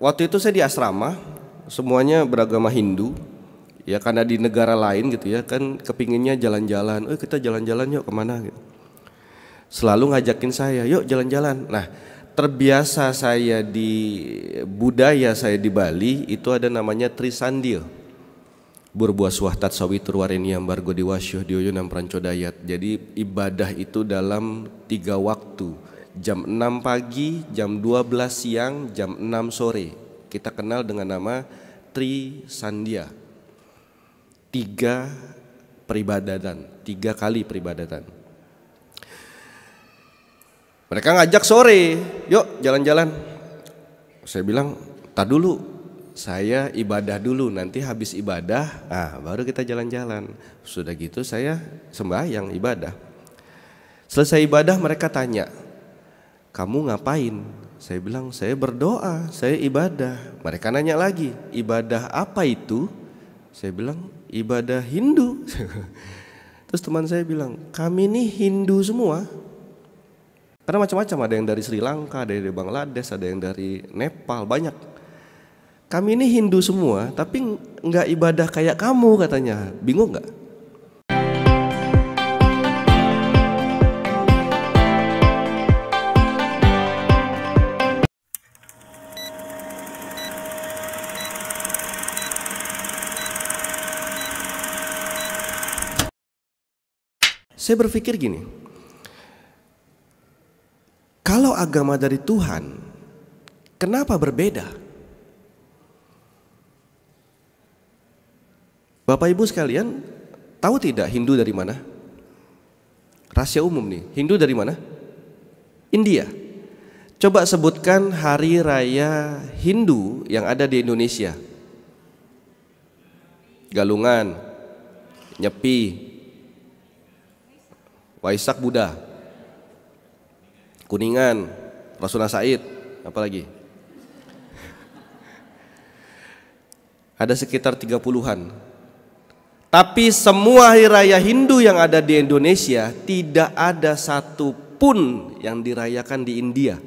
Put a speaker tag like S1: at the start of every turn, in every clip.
S1: waktu itu saya di asrama, semuanya beragama Hindu. Ya karena di negara lain gitu ya kan kepinginnya jalan-jalan. Eh kita jalan-jalan yuk ke mana gitu. Selalu ngajakin saya, yuk jalan-jalan. Nah terbiasa saya di budaya saya di Bali itu ada namanya Trisandil. Burbuah suahtat sawitur wareniam bargo diwasyuh dioyunam prancodayat. Jadi ibadah itu dalam tiga waktu. Jam 6 pagi, jam 12 siang, jam 6 sore. Kita kenal dengan nama Trisandia tiga peribadatan, tiga kali peribadatan. Mereka ngajak sore, yuk jalan-jalan. Saya bilang, tak dulu, saya ibadah dulu, nanti habis ibadah, ah baru kita jalan-jalan. Sudah gitu saya sembahyang ibadah. Selesai ibadah mereka tanya, kamu ngapain? Saya bilang, saya berdoa, saya ibadah. Mereka nanya lagi, ibadah apa itu? Saya bilang, ibadah Hindu. Terus teman saya bilang, kami ini Hindu semua. Karena macam-macam, ada yang dari Sri Lanka, ada yang dari Bangladesh, ada yang dari Nepal, banyak. Kami ini Hindu semua, tapi nggak ibadah kayak kamu katanya. Bingung nggak? Saya berpikir gini, kalau agama dari Tuhan, kenapa berbeda? Bapak Ibu sekalian, tahu tidak Hindu dari mana? Rahasia umum nih, Hindu dari mana? India. Coba sebutkan hari raya Hindu yang ada di Indonesia. Galungan, Nyepi, Waisak Buddha Kuningan Rasulullah Said apalagi ada sekitar 30-an tapi semua hari raya Hindu yang ada di Indonesia tidak ada satu pun yang dirayakan di India.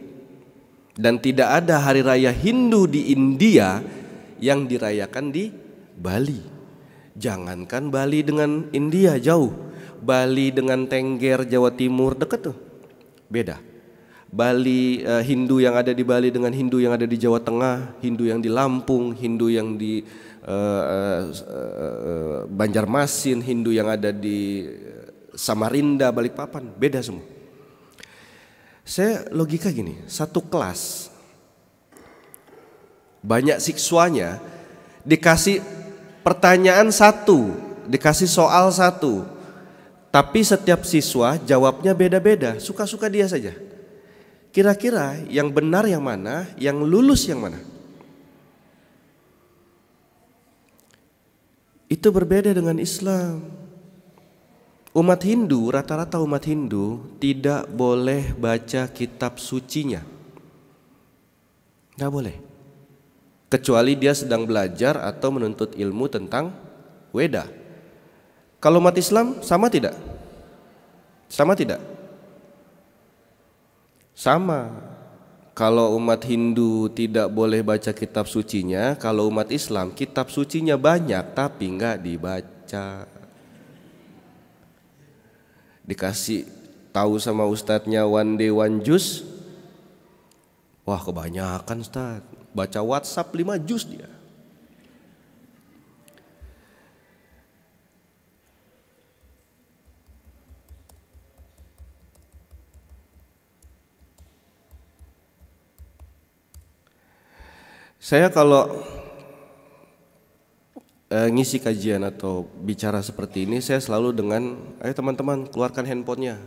S1: Dan tidak ada hari raya Hindu di India yang dirayakan di Bali. Jangankan Bali dengan India jauh Bali dengan Tengger Jawa Timur dekat tuh. Beda. Bali uh, Hindu yang ada di Bali dengan Hindu yang ada di Jawa Tengah, Hindu yang di Lampung, Hindu yang di uh, uh, Banjarmasin, Hindu yang ada di Samarinda, Balikpapan, beda semua. Saya logika gini, satu kelas banyak siswanya dikasih pertanyaan satu, dikasih soal satu, tapi setiap siswa jawabnya beda-beda, suka-suka dia saja. Kira-kira yang benar yang mana, yang lulus yang mana? Itu berbeda dengan Islam. Umat Hindu, rata-rata umat Hindu tidak boleh baca kitab sucinya. Tidak boleh. Kecuali dia sedang belajar atau menuntut ilmu tentang Weda. Kalau umat Islam sama tidak? Sama tidak? Sama. Kalau umat Hindu tidak boleh baca kitab sucinya, kalau umat Islam kitab sucinya banyak tapi enggak dibaca. Dikasih tahu sama ustadznya one day one jus. Wah kebanyakan ustadz. Baca WhatsApp 5 jus dia. Saya kalau eh, ngisi kajian atau bicara seperti ini, saya selalu dengan, ayo teman-teman keluarkan handphonenya.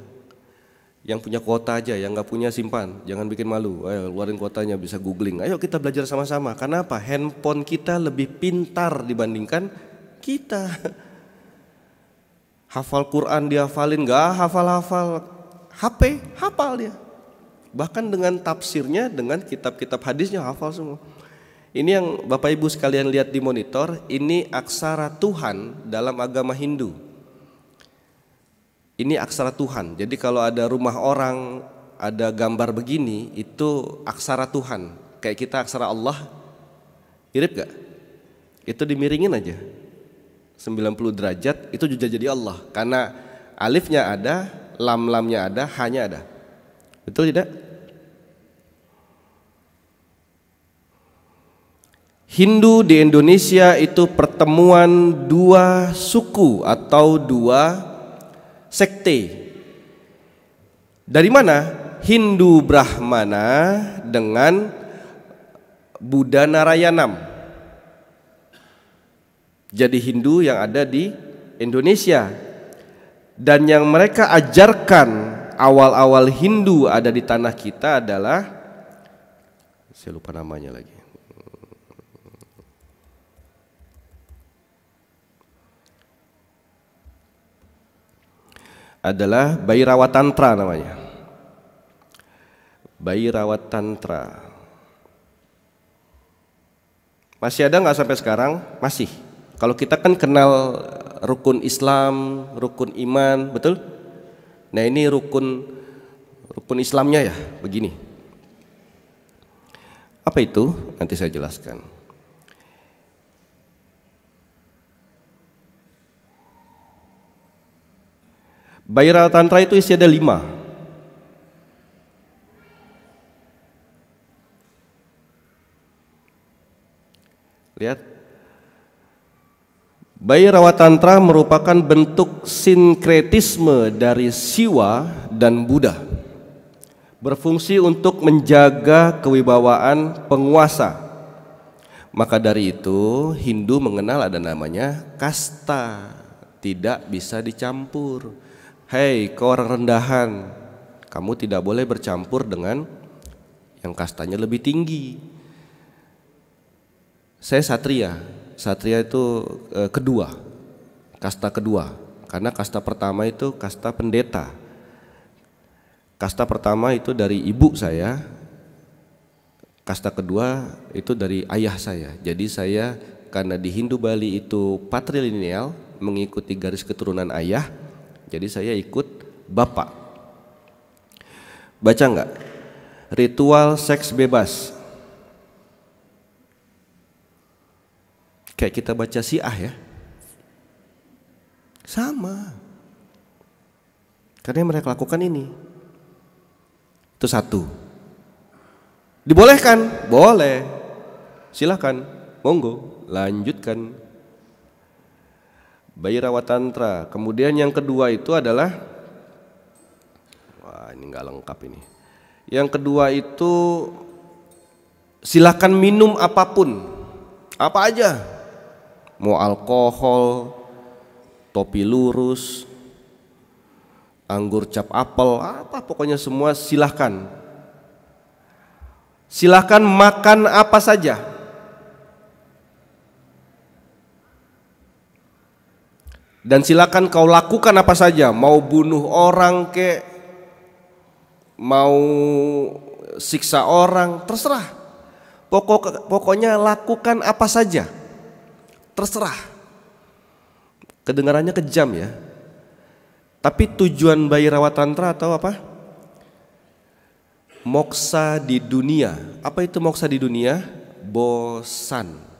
S1: Yang punya kuota aja, yang nggak punya simpan, jangan bikin malu. Ayo keluarin kuotanya, bisa googling. Ayo kita belajar sama-sama. Karena apa? Handphone kita lebih pintar dibandingkan kita. Hafal Quran dia hafalin, nggak hafal-hafal. HP, hafal dia. Bahkan dengan tafsirnya, dengan kitab-kitab hadisnya hafal semua. Ini yang Bapak Ibu sekalian lihat di monitor, ini aksara Tuhan dalam agama Hindu. Ini aksara Tuhan. Jadi kalau ada rumah orang, ada gambar begini, itu aksara Tuhan. Kayak kita aksara Allah, Mirip gak? Itu dimiringin aja. 90 derajat itu juga jadi Allah karena alifnya ada, lam-lamnya ada, hanya ada. Betul tidak? Hindu di Indonesia itu pertemuan dua suku atau dua sekte. Dari mana? Hindu Brahmana dengan Buddha Narayanam. Jadi Hindu yang ada di Indonesia dan yang mereka ajarkan awal-awal Hindu ada di tanah kita adalah saya lupa namanya lagi. Adalah Bayi Tantra namanya. Bayi Tantra. Masih ada nggak sampai sekarang? Masih. Kalau kita kan kenal rukun Islam, rukun iman, betul? Nah ini rukun rukun Islamnya ya, begini. Apa itu? Nanti saya jelaskan. Baira Tantra itu isi ada lima. Lihat. Bayi Tantra merupakan bentuk sinkretisme dari Siwa dan Buddha. Berfungsi untuk menjaga kewibawaan penguasa. Maka dari itu Hindu mengenal ada namanya kasta, tidak bisa dicampur. Hei kau orang rendahan. Kamu tidak boleh bercampur dengan Yang kastanya lebih tinggi. Saya satria. Satria itu eh, kedua. Kasta kedua. Karena kasta pertama itu kasta pendeta. Kasta pertama itu dari ibu saya. Kasta kedua itu dari ayah saya. Jadi saya karena di Hindu Bali itu patrilineal Mengikuti garis keturunan ayah jadi saya ikut bapak. Baca nggak? Ritual seks bebas. Kayak kita baca siah ya. Sama. Karena mereka lakukan ini. Itu satu. Dibolehkan? Boleh. Silahkan. Monggo. Lanjutkan bayi rawat tantra. Kemudian yang kedua itu adalah wah ini nggak lengkap ini. Yang kedua itu silakan minum apa pun, apa aja, mau alkohol, topi lurus, anggur cap apel, apa pokoknya semua silahkan. Silahkan makan apa saja. Dan silakan kau lakukan apa saja, mau bunuh orang ke, mau siksa orang, terserah. Pokok, pokoknya lakukan apa saja, terserah. Kedengarannya kejam ya. Tapi tujuan bayi rawat tantra atau apa? Moksa di dunia. Apa itu moksa di dunia? Bosan.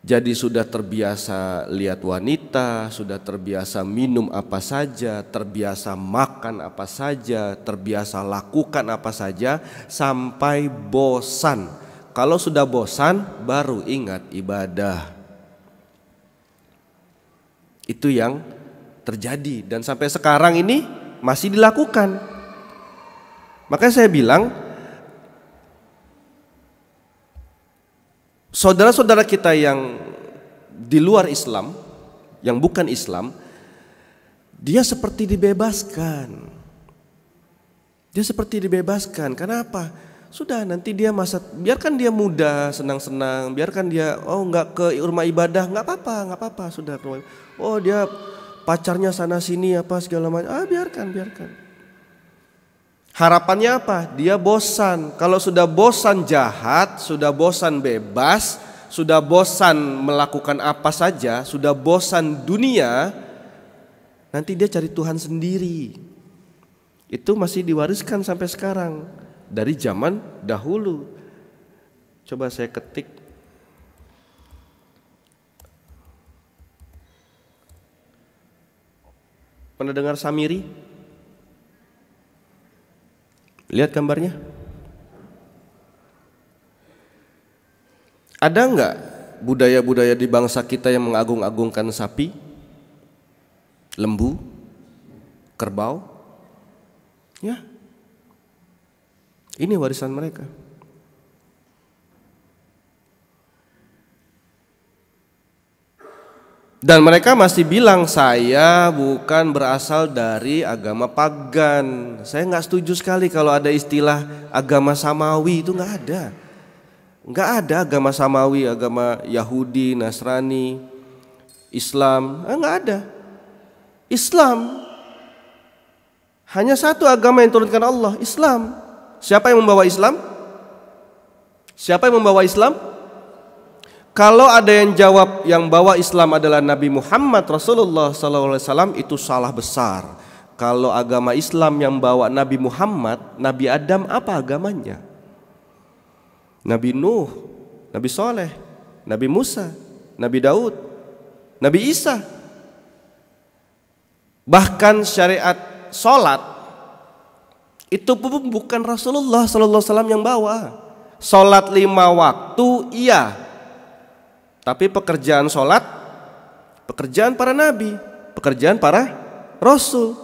S1: Jadi sudah terbiasa lihat wanita, sudah terbiasa minum apa saja, terbiasa makan apa saja, terbiasa lakukan apa saja sampai bosan. Kalau sudah bosan baru ingat ibadah. Itu yang terjadi dan sampai sekarang ini masih dilakukan. Makanya saya bilang saudara-saudara kita yang di luar Islam, yang bukan Islam, dia seperti dibebaskan. Dia seperti dibebaskan. Kenapa? Sudah nanti dia masa biarkan dia muda, senang-senang, biarkan dia oh nggak ke rumah ibadah, nggak apa-apa, nggak apa-apa, sudah. Oh dia pacarnya sana sini apa segala macam. Ah biarkan, biarkan. Harapannya apa? Dia bosan. Kalau sudah bosan jahat, sudah bosan bebas, sudah bosan melakukan apa saja, sudah bosan dunia, nanti dia cari Tuhan sendiri. Itu masih diwariskan sampai sekarang dari zaman dahulu. Coba saya ketik Pernah dengar Samiri? Lihat gambarnya. Ada nggak budaya-budaya di bangsa kita yang mengagung-agungkan sapi, lembu, kerbau? Ya, ini warisan mereka. Dan mereka masih bilang saya bukan berasal dari agama pagan. Saya nggak setuju sekali kalau ada istilah agama samawi itu nggak ada. Nggak ada agama samawi, agama Yahudi, Nasrani, Islam, eh, nggak ada. Islam hanya satu agama yang turunkan Allah, Islam. Siapa yang membawa Islam? Siapa yang membawa Islam? Kalau ada yang jawab yang bawa Islam adalah Nabi Muhammad Rasulullah SAW itu salah besar. Kalau agama Islam yang bawa Nabi Muhammad, Nabi Adam apa agamanya? Nabi Nuh, Nabi Soleh, Nabi Musa, Nabi Daud, Nabi Isa. Bahkan syariat solat itu pun bukan Rasulullah SAW yang bawa. Solat lima waktu iya, tapi pekerjaan sholat, pekerjaan para nabi, pekerjaan para rasul.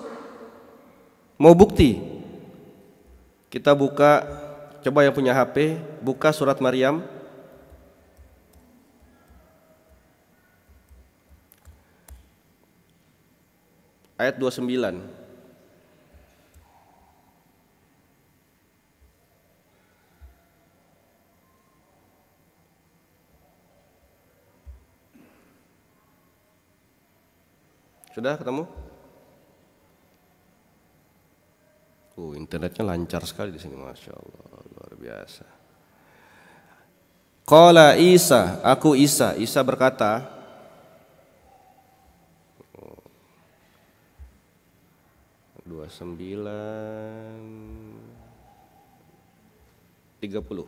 S1: Mau bukti? Kita buka, coba yang punya HP, buka surat Maryam. Ayat 29. Sudah ketemu? Uh, internetnya lancar sekali di sini, masya Allah, luar biasa. Qala Isa, aku Isa. Isa berkata, dua sembilan tiga puluh.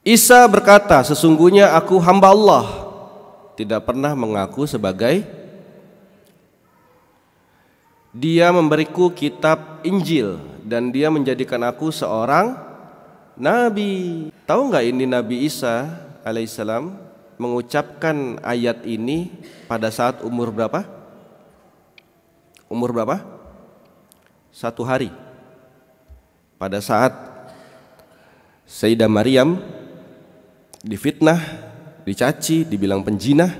S1: Isa berkata, sesungguhnya aku hamba Allah, tidak pernah mengaku sebagai dia memberiku kitab Injil dan dia menjadikan aku seorang nabi. Tahu nggak ini Nabi Isa alaihissalam mengucapkan ayat ini pada saat umur berapa? Umur berapa? Satu hari. Pada saat Sayyidah Maryam difitnah, dicaci, dibilang penjinah.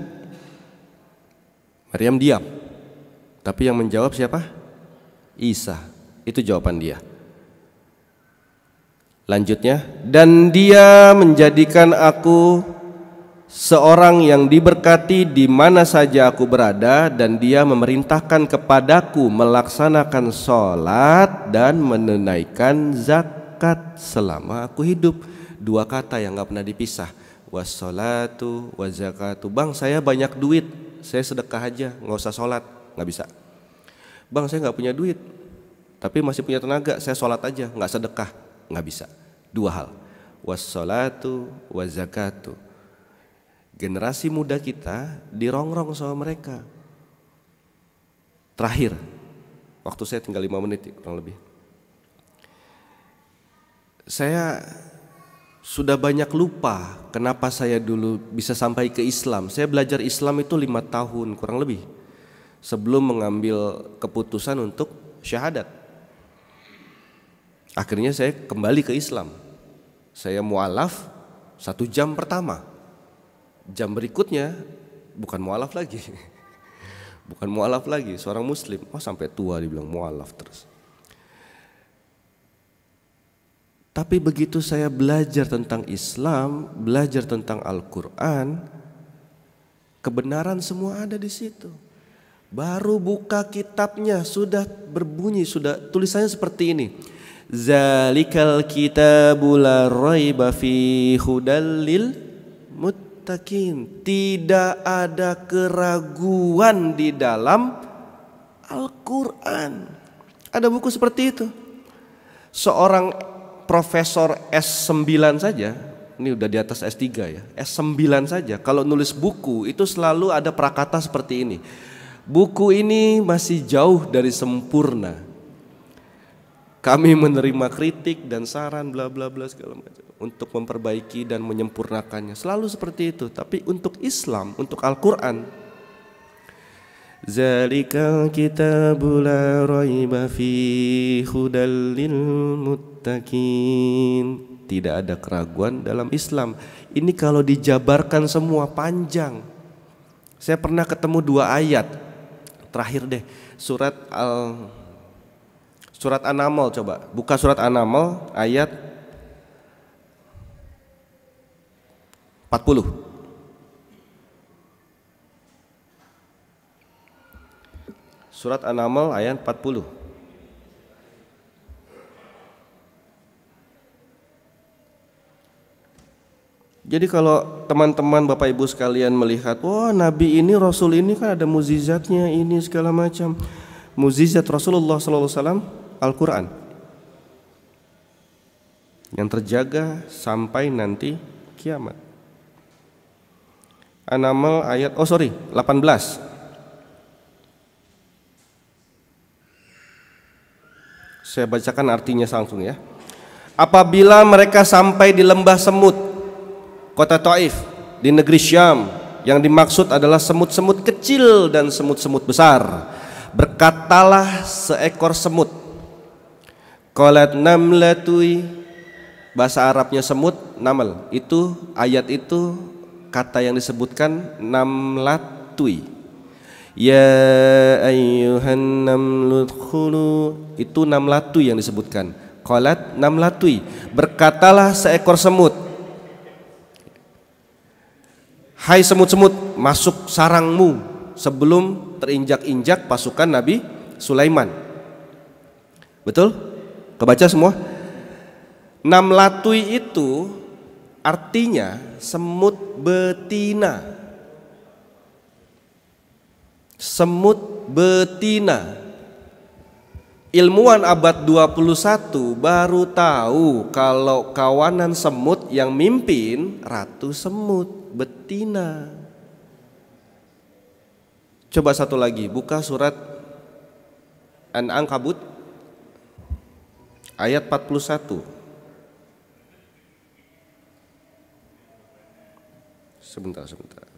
S1: Maryam diam. Tapi yang menjawab siapa? Isa. Itu jawaban dia. Lanjutnya, dan dia menjadikan aku seorang yang diberkati di mana saja aku berada dan dia memerintahkan kepadaku melaksanakan sholat dan menunaikan zakat selama aku hidup dua kata yang nggak pernah dipisah. Wassalatu wazakatu. Bang saya banyak duit. Saya sedekah aja nggak usah sholat. Nggak bisa. Bang saya nggak punya duit tapi masih punya tenaga. Saya sholat aja nggak sedekah. Nggak bisa. Dua hal. Wassalatu wazakatu. Generasi muda kita dirongrong sama mereka. Terakhir. Waktu saya tinggal lima menit kurang lebih. Saya sudah banyak lupa kenapa saya dulu bisa sampai ke Islam. Saya belajar Islam itu lima tahun kurang lebih sebelum mengambil keputusan untuk syahadat. Akhirnya saya kembali ke Islam. Saya mualaf satu jam pertama. Jam berikutnya bukan mualaf lagi. Bukan mualaf lagi, seorang muslim. Oh sampai tua dibilang mualaf terus. Tapi begitu saya belajar tentang Islam, belajar tentang Al-Quran, kebenaran semua ada di situ. Baru buka kitabnya sudah berbunyi, sudah tulisannya seperti ini. Zalikal kitabul raiba fi hudallil muttaqin. Tidak ada keraguan di dalam Al-Quran. Ada buku seperti itu. Seorang profesor S9 saja ini udah di atas S3 ya, S9 saja. Kalau nulis buku itu selalu ada prakata seperti ini. Buku ini masih jauh dari sempurna. Kami menerima kritik dan saran bla bla bla segala macam untuk memperbaiki dan menyempurnakannya. Selalu seperti itu. Tapi untuk Islam, untuk Al-Qur'an Kitabu la raiba fi hudal lil muttaqin. Tidak ada keraguan dalam Islam. Ini kalau dijabarkan semua panjang. Saya pernah ketemu dua ayat. Terakhir deh, surat Al Surat An-Naml coba. Buka surat An-Naml ayat 40. Surat An-Naml ayat 40. Jadi kalau teman-teman Bapak Ibu sekalian melihat, wah Nabi ini, Rasul ini kan ada muzizatnya ini segala macam. Muzizat Rasulullah SAW Al-Quran yang terjaga sampai nanti kiamat. An-Naml ayat oh sorry 18 Saya bacakan artinya langsung ya. Apabila mereka sampai di lembah semut kota Taif di negeri Syam yang dimaksud adalah semut-semut kecil dan semut-semut besar. Berkatalah seekor semut. Qalat namlatui bahasa Arabnya semut namal. Itu ayat itu kata yang disebutkan namlatui Ya ayyuhan namludkhulu Itu namlatui yang disebutkan. Qalat namlatui Berkatalah seekor semut. Hai semut-semut masuk sarangmu Sebelum terinjak-injak pasukan Nabi Sulaiman. Betul? Kebaca semua? Namlatui itu artinya semut betina semut betina. Ilmuwan abad 21 baru tahu kalau kawanan semut yang mimpin ratu semut betina. Coba satu lagi, buka surat An-Ankabut ayat 41. Sebentar, sebentar.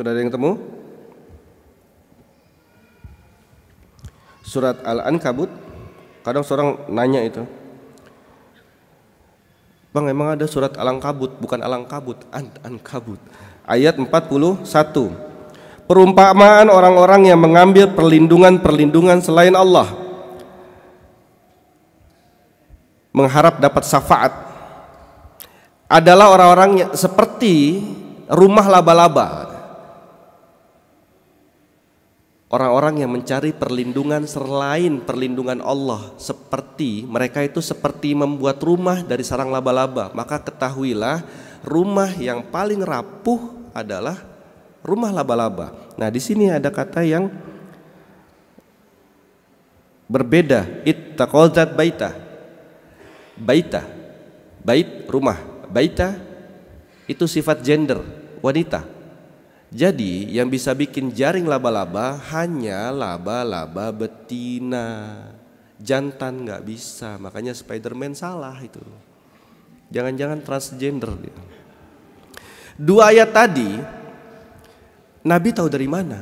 S1: Sudah ada yang ketemu? Surat Al-Ankabut. Kadang seorang nanya itu. Bang, emang ada surat Al-Ankabut, bukan Al-Ankabut, An-Ankabut. Ayat 41. Perumpamaan orang-orang yang mengambil perlindungan-perlindungan selain Allah. Mengharap dapat syafaat adalah orang-orang yang seperti rumah laba-laba orang-orang yang mencari perlindungan selain perlindungan Allah seperti mereka itu seperti membuat rumah dari sarang laba-laba. Maka ketahuilah rumah yang paling rapuh adalah rumah laba-laba. Nah di sini ada kata yang berbeda. Ittaqalzat baita. Baita. Bait rumah. Baita itu sifat gender wanita jadi yang bisa bikin jaring laba-laba hanya laba-laba betina. Jantan nggak bisa, makanya Spiderman salah itu. Jangan-jangan transgender dia. Dua ayat tadi, Nabi tahu dari mana?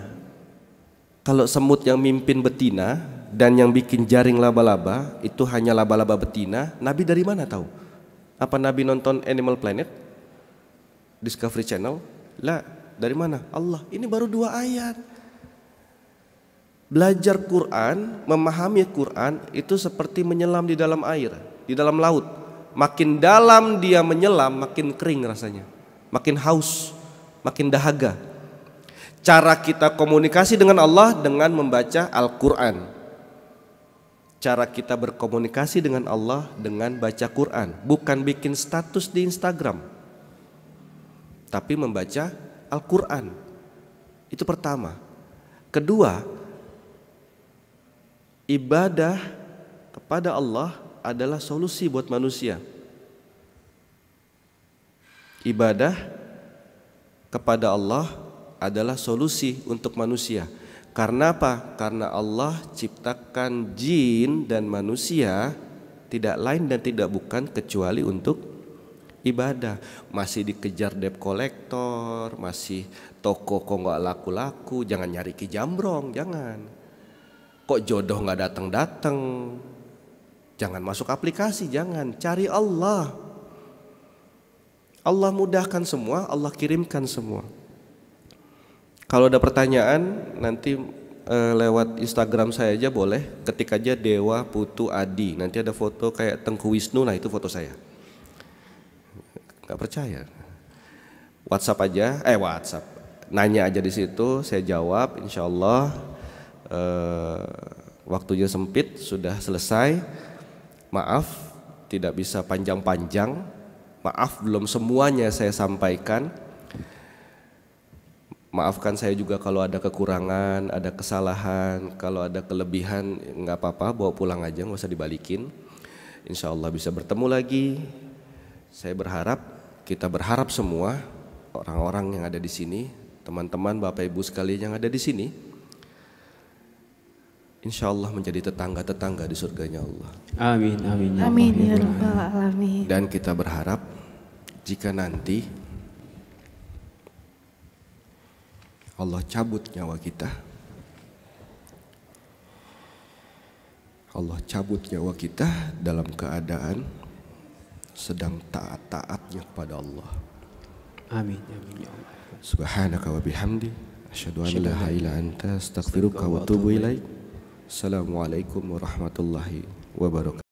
S1: Kalau semut yang mimpin betina dan yang bikin jaring laba-laba itu hanya laba-laba betina, Nabi dari mana tahu? Apa Nabi nonton Animal Planet? Discovery Channel? Lah, dari mana? Allah. Ini baru dua ayat. Belajar Quran, memahami Quran itu seperti menyelam di dalam air, di dalam laut. Makin dalam dia menyelam, makin kering rasanya. Makin haus, makin dahaga. Cara kita komunikasi dengan Allah dengan membaca Al-Quran. Cara kita berkomunikasi dengan Allah dengan baca Quran, bukan bikin status di Instagram, tapi membaca Al-Quran. Itu pertama. Kedua, ibadah kepada Allah adalah solusi buat manusia. Ibadah kepada Allah adalah solusi untuk manusia. Karena apa? Karena Allah ciptakan jin dan manusia tidak lain dan tidak bukan kecuali untuk ibadah. Masih dikejar debt kolektor, masih toko kok nggak laku-laku, jangan nyari kijambrong, jangan. Kok jodoh nggak datang-datang? Jangan masuk aplikasi, jangan. Cari Allah. Allah mudahkan semua, Allah kirimkan semua. Kalau ada pertanyaan nanti eh, lewat Instagram saya aja boleh. Ketik aja Dewa Putu Adi. Nanti ada foto kayak Tengku Wisnu. Nah itu foto saya. Gak percaya. WhatsApp aja. Eh WhatsApp. Nanya aja di situ. Saya jawab. Insya Allah eh, waktunya sempit sudah selesai. Maaf tidak bisa panjang-panjang. Maaf belum semuanya saya sampaikan. Maafkan saya juga kalau ada kekurangan, ada kesalahan, kalau ada kelebihan nggak apa-apa, bawa pulang aja, nggak usah dibalikin. Insya Allah bisa bertemu lagi. Saya berharap, kita berharap semua orang-orang yang ada di sini, teman-teman, bapak ibu sekalian yang ada di sini, Insya Allah menjadi tetangga-tetangga di surganya Allah.
S2: Amin, amin.
S3: Ya amin ya Rabbal Alamin.
S1: Dan kita berharap jika nanti Allah cabut nyawa kita. Allah cabut nyawa kita dalam keadaan sedang taat-taatnya kepada Allah.
S2: Amin, amin ya Allah.
S1: Subhanaka wa bihamdi asyhadu an la ilaha illa anta astaghfiruka wa atubu ilaik. Assalamualaikum warahmatullahi wabarakatuh.